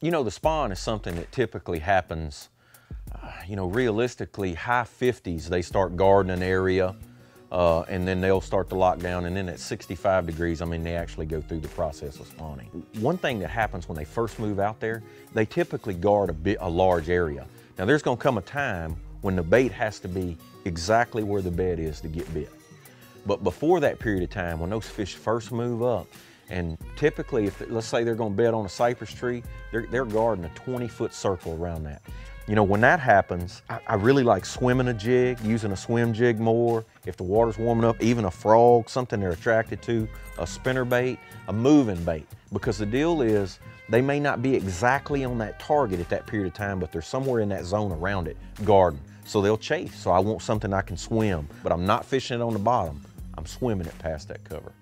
You know, the spawn is something that typically happens, uh, you know, realistically, high 50s, they start guarding an area, uh, and then they'll start to lock down, and then at 65 degrees, I mean, they actually go through the process of spawning. One thing that happens when they first move out there, they typically guard a, bit, a large area. Now, there's gonna come a time when the bait has to be exactly where the bed is to get bit. But before that period of time, when those fish first move up, and typically, if let's say they're going to bed on a cypress tree, they're, they're guarding a 20 foot circle around that. You know, when that happens, I, I, really like swimming a jig, using a swim jig more. If the water's warming up, even a frog, something they're attracted to, a spinner bait, a moving bait. Because the deal is, they may not be exactly on that target at that period of time, but they're somewhere in that zone around it, guarding. So they'll chase. So I want something I can swim, but I'm not fishing it on the bottom. I'm swimming it past that cover.